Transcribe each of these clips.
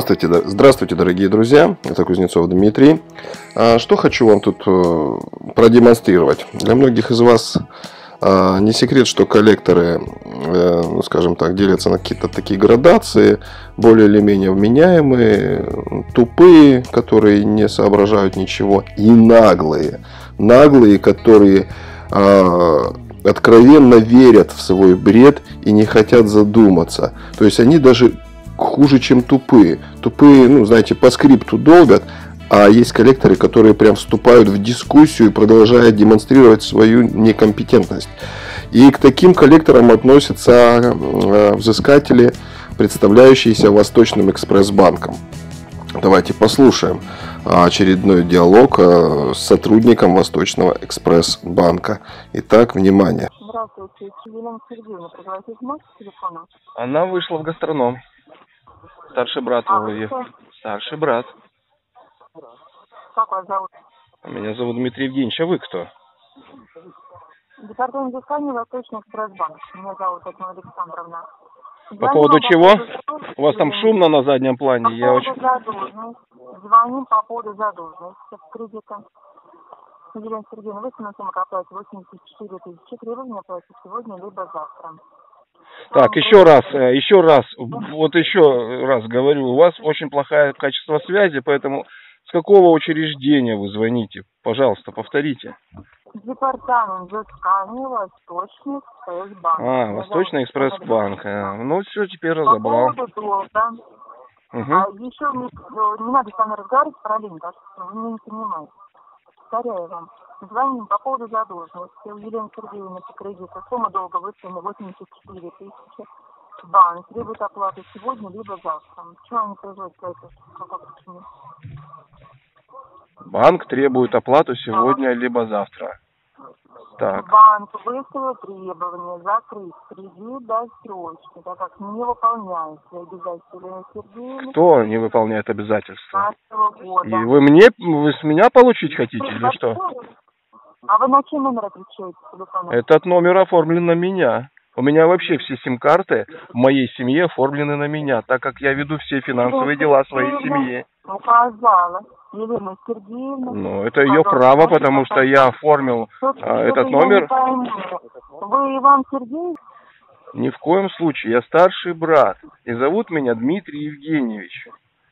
Здравствуйте, здравствуйте, дорогие друзья. Это Кузнецов Дмитрий. А, что хочу вам тут э, продемонстрировать. Для многих из вас а, не секрет, что коллекторы, э, ну, скажем так, делятся на какие-то такие градации, более или менее вменяемые, тупые, которые не соображают ничего, и наглые. Наглые, которые откровенно верят в свой бред и не хотят задуматься. То есть они даже хуже, чем тупые. Тупые, ну, знаете, по скрипту долбят, а есть коллекторы, которые прям вступают в дискуссию и продолжают демонстрировать свою некомпетентность. И к таким коллекторам относятся э, взыскатели, представляющиеся Восточным экспресс-банком. Давайте послушаем очередной диалог э, с сотрудником Восточного экспресс-банка. Итак, внимание. Здравствуйте, Елена Сергеевна, телефона? Она вышла в гастроном. Старший брат А, его. кто? Старший брат. Как вас зовут? Меня зовут Дмитрий Евгеньевич, а вы кто? Департамент взыскания Восточный экспресс-банк. Меня зовут Татьяна Александровна. По поводу чего? У вас там шумно на заднем По плане. Я поводу очень... задолженности. Звоним по поводу задолженности кредита. Елена Сергеевна, вы на сумму оплате 84 тысячи. Требования платить сегодня либо завтра. Так, еще раз, э, еще раз, вот еще раз говорю, у вас очень плохое качество связи, поэтому с какого учреждения вы звоните? Пожалуйста, повторите. Департамент взыскания Восточный экспресс-банк. А, Восточный экспресс-банк. А, Ну, все, теперь По разобрал. поводу долга. Угу. А еще не, э, не надо со мной разговаривать параллельно, потому что вы меня не понимаете. Повторяю вам. Звоним по поводу задолженности. У Елены Сергеевны по кредиту сумма долга выставлена 84 тысячи. Банк требует оплаты сегодня либо завтра. Почему они производят это? По какой? Банк требует оплату сегодня либо завтра. Так, Банк выставил требование закрыть кредит до срочки, так как не выполняет свои обязательства Сергеевны кто не выполняет обязательства? 15 года. И вы мне, вы с меня получить хотите или что? А вы на чей номер отвечаете телефона? Этот номер оформлен на меня. У меня вообще все сим-карты в моей семье оформлены на меня, так как я веду все финансовые дела своей семьи. Указала Елена Сергеевна. Ну, это ее право, потому что я оформил а, этот номер. Вы Иван Сергеевич? Ни в коем случае. Я старший брат. И зовут меня Дмитрий Евгеньевич.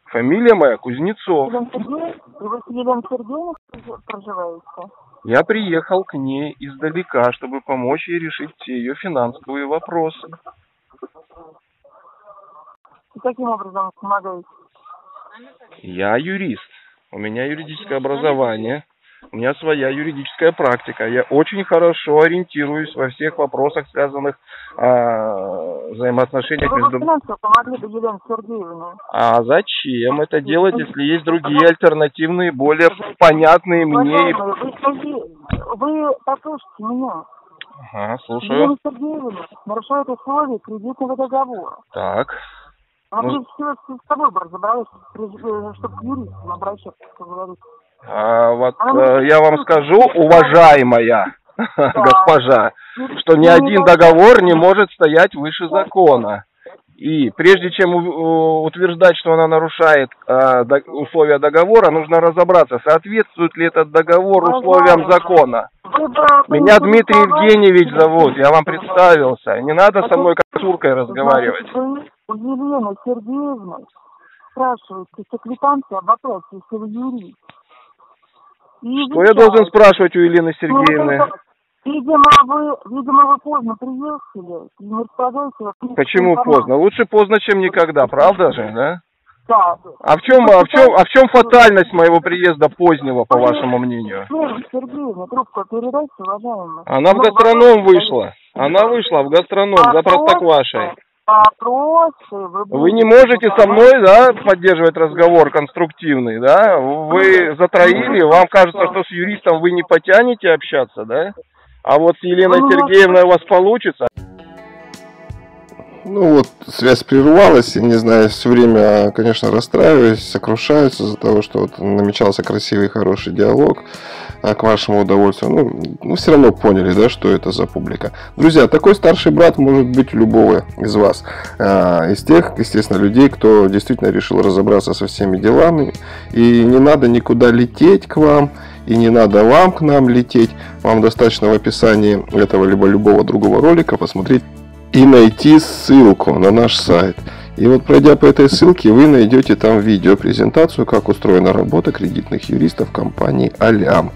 Фамилия моя Кузнецов. Елена Сергеевна? Вы с Еленой Сергеевной проживаете? Я приехал к ней издалека, чтобы помочь ей решить все ее финансовые вопросы. И каким образом помогаете? Я юрист. У меня юридическое образование. У меня своя юридическая практика. Я очень хорошо ориентируюсь во всех вопросах, связанных а, взаимоотношениях Вы между... финансово помогли бы Елене Сергеевне. А зачем это делать, если есть другие альтернативные, более понятные мне? вы вы послушайте меня. Ага, слушаю. Елена Сергеевна нарушает условия кредитного договора. Так. Она Ну- прежде всего с бы разобралась, чтобы к юристам обращаться, как говорится. А вот А э, я вам скажу, уважаемая госпожа, что ни один договор не может стоять выше закона. И прежде чем утверждать, что она нарушает до- условия договора, нужно разобраться, соответствует ли этот договор условиям закона. Меня Дмитрий Евгеньевич зовут, я вам представился. Не надо со мной как с туркой разговаривать. Елены Сергеевны спрашиваете секретанте об оплате, если вы юрист. И Что я должен спрашивать у Елены Ну, Сергеевны? Видимо, вы, видимо, вы поздно приехали не вот Почему поздно? Лучше поздно, чем никогда, правда же, да? Да. А в чем, а в чем, а в чем фатальность моего приезда позднего, по вашему мнению? Елена Сергеевна, трубку передайте, уважаемая. Она в Ну, гастроном вышла. Она вышла в гастроном за Вопросы- простоквашей. Вопросы вы, Вы не можете со мной, да, поддерживать разговор конструктивный, да? Вы затроили, вам кажется, что с юристом вы не потянете общаться, да? А вот с Еленой Сергеевной у вас получится. Ну вот, связь прервалась, я не знаю, все время, конечно, расстраиваюсь, сокрушаюсь из-за того, что вот намечался красивый, хороший диалог. А, к вашему удовольствию. Ну, ну, все равно поняли, да, что это за публика. Друзья, такой старший брат может быть любого из вас. А, из тех, естественно, людей, кто действительно решил разобраться со всеми делами. И не надо никуда лететь к вам, и не надо вам к нам лететь. Вам достаточно в описании этого либо любого другого ролика посмотреть и найти ссылку на наш сайт. И вот пройдя по этой ссылке, вы найдете там видео презентацию, как устроена работа кредитных юристов компании Алям.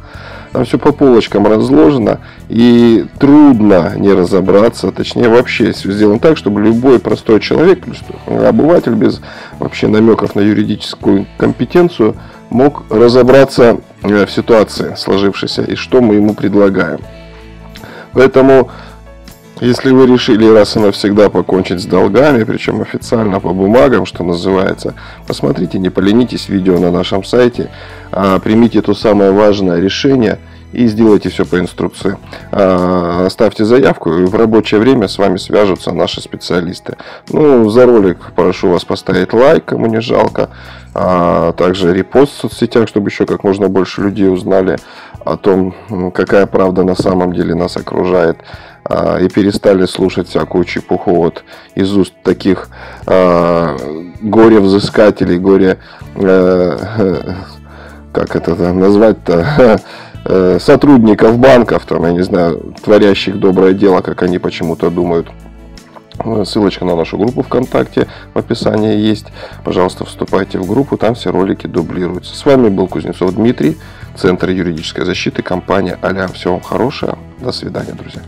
Там все по полочкам разложено, и трудно не разобраться, точнее вообще все сделано так, чтобы любой простой человек, обыватель без вообще намеков на юридическую компетенцию, мог разобраться э, в ситуации сложившейся и что мы ему предлагаем. Поэтому если вы решили раз и навсегда покончить с долгами, причем официально по бумагам, что называется, посмотрите, не поленитесь видео на нашем сайте, а примите то самое важное решение и сделайте все по инструкции. А, оставьте заявку, и в рабочее время с вами свяжутся наши специалисты. Ну, за ролик прошу вас поставить лайк, кому не жалко, а также репост в соцсетях, чтобы еще как можно больше людей узнали о том, какая правда на самом деле нас окружает. А, и перестали слушать всякую чепуху вот из уст таких а, горе-взыскателей, горе... Э, как это назвать-то? Э, сотрудников банков, там, я не знаю, творящих доброе дело, как они почему-то думают. Ссылочка на нашу группу ВКонтакте в описании есть. Пожалуйста, вступайте в группу, там все ролики дублируются. С вами был Кузнецов Дмитрий, Центр юридической защиты, компания Алям. Всего вам хорошего. До свидания, друзья.